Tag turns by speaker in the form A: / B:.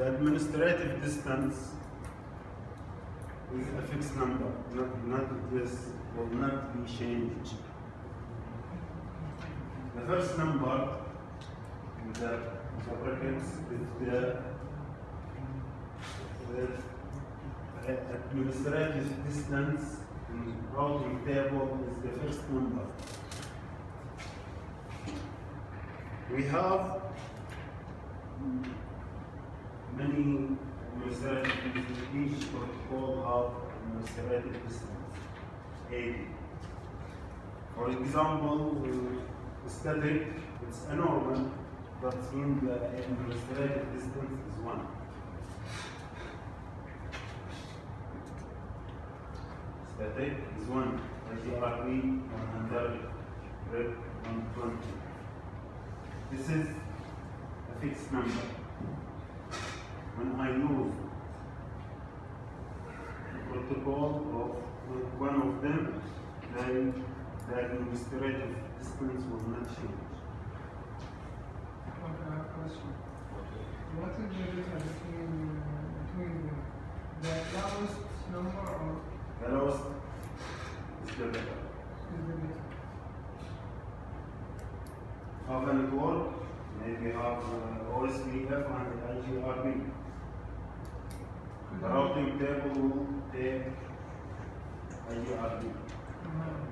A: The administrative distance is a fixed number, not, not this will not be changed. The first number in the, brackets is the, the administrative distance in routing table is the first number. We have many research administrative each protocol have administrative distance 80. For example, static it's a normal, means the administrative distance is 1. Static is 1, IGRP 130, RIP 120. This is a fixed number. The protocol of one of them, then the administrative distance will not change.
B: Okay, I have a question. What is the difference between, between the lowest number or
A: The lowest is the better.
B: is the best?
A: Have a network, maybe have uh, OSPF and IGRP. The routing table will take IGRP.
B: Uh,